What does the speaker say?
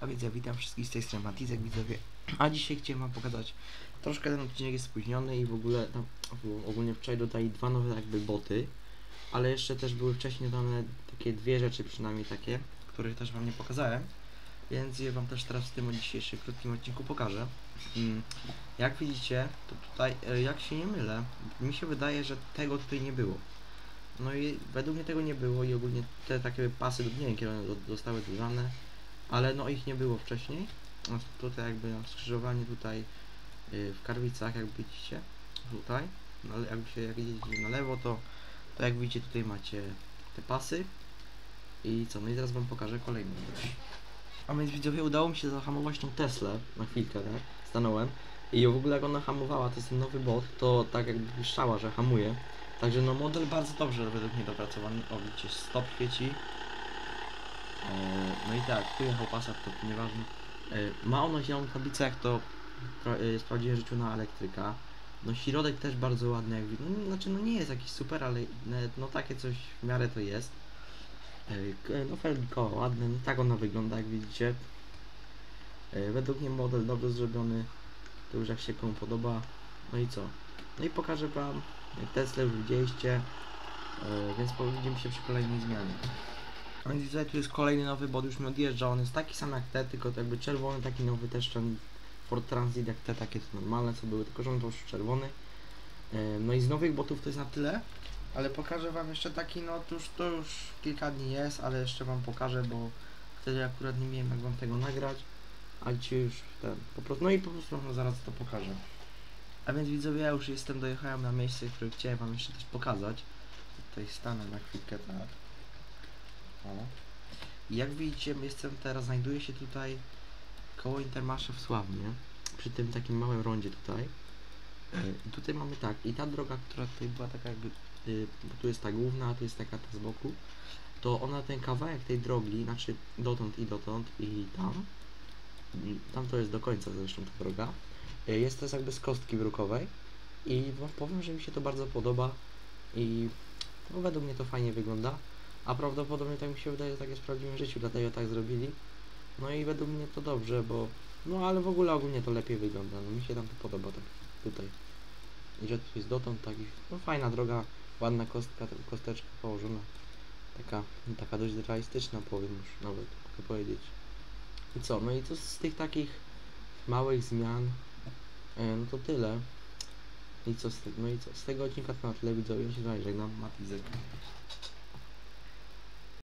A więc ja witam wszystkich z tej strony Matizek widzowie. A dzisiaj chciałem wam pokazać troszkę ten odcinek jest spóźniony i w ogóle w- ogólnie wczoraj dodali dwa nowe jakby boty, ale jeszcze też były wcześniej dodane takie dwie rzeczy przynajmniej takie, których też wam nie pokazałem. Więc je wam też teraz w tym dzisiejszym krótkim odcinku pokażę. Mm, Jak widzicie, to tutaj, e, jak się nie mylę, mi się wydaje, że tego tutaj nie było. No i według mnie tego nie było i ogólnie te takie pasy, nie wiem kiedy one do- zostały dodane, ale no ich nie było wcześniej. No, tutaj jakby na skrzyżowanie tutaj y, w Karwicach, jak widzicie, tutaj, no, ale się jak jedziecie na lewo, to, to jak widzicie tutaj macie te pasy i co, no i teraz wam pokażę kolejną rzecz. A więc widzowie, udało mi się zahamować tą Teslę na chwilkę, tak? Stanąłem i w ogóle jak ona hamowała, to jest ten nowy bot, to tak jakby błyszczała, że hamuje. Także no model bardzo dobrze według mnie dopracowany. O widzicie, stop świeci. E, no i tak, tu jechał Passat, to nieważne. E, ma ono zieloną tablicę, jak to e, w życiu na elektryka. No środek też bardzo ładny, jak. No, znaczy no nie jest jakiś super, ale no takie coś w miarę to jest. No felgi koła ładne, no tak ona wygląda jak widzicie. Według mnie model dobrze zrobiony. To już jak się komu podoba. No i co? No i pokażę wam Tesla już widzieliście. Więc widzimy się przy kolejnej zmianie. A więc tutaj tu jest kolejny nowy bod, już mi odjeżdża, on jest taki sam jak te, tylko to jakby czerwony, taki nowy też ten Ford Transit jak te takie to normalne co były, tylko że on to już czerwony. No i z nowych botów to jest na tyle, ale pokażę wam jeszcze taki, no to już, to już kilka dni jest, ale jeszcze wam pokażę, bo wtedy akurat nie miałem jak wam tego nagrać, a dzisiaj już ten, po prostu, no i po prostu wam zaraz to pokażę. A więc widzowie, ja już jestem, dojechałem na miejsce, które chciałem wam jeszcze też pokazać. Tutaj stanę na chwilkę, tak. Jak widzicie, jestem teraz, znajduję się tutaj koło Intermarsze w Sławnie, przy tym takim małym rondzie tutaj. E, I tutaj mamy tak, i ta droga, która tutaj była taka jakby, y, tu jest ta główna, a tu jest taka ta z boku, to ona ten kawałek tej drogi, znaczy dotąd i dotąd i tam, tam to jest do końca zresztą ta droga, y, jest to jakby z kostki brukowej i powiem, że mi się to bardzo podoba i no, według mnie to fajnie wygląda, a prawdopodobnie tak mi się wydaje, że tak jest w prawdziwym życiu, dlatego tak zrobili. No i według mnie to dobrze, bo no ale w ogóle ogólnie to lepiej wygląda, no mi się tam to podoba tak tutaj. I że tu jest dotąd taki, no fajna droga, ładna kostka, ta kosteczka położona, taka, no, taka dość realistyczna powiem już nawet, mogę powiedzieć. I co, no i co z tych takich małych zmian, e, no to tyle. I co z tego, no i co, z tego odcinka to na tyle widzowie, ja się żegnam, Matizek.